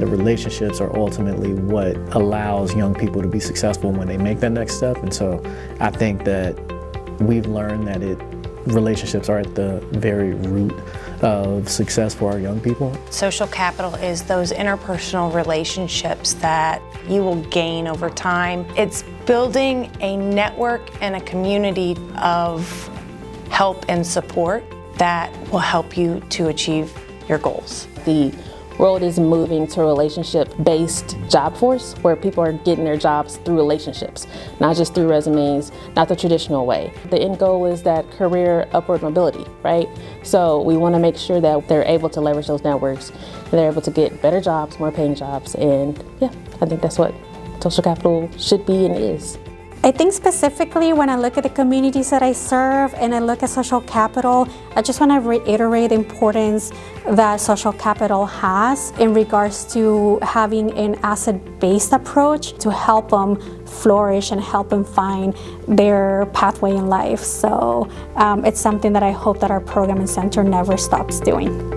know, the relationships are ultimately what allows young people to be successful when they make that next step. And so I think that we've learned that it relationships are at the very root of success for our young people. Social capital is those interpersonal relationships that you will gain over time. It's building a network and a community of help and support that will help you to achieve your goals. The world is moving to a relationship-based job force where people are getting their jobs through relationships, not just through resumes, not the traditional way. The end goal is that career upward mobility, right? So we want to make sure that they're able to leverage those networks and they're able to get better jobs, more paying jobs, and yeah, I think that's what social capital should be and is. I think specifically when I look at the communities that I serve and I look at social capital, I just want to reiterate the importance that social capital has in regards to having an asset-based approach to help them flourish and help them find their pathway in life. So um, it's something that I hope that our program and center never stops doing.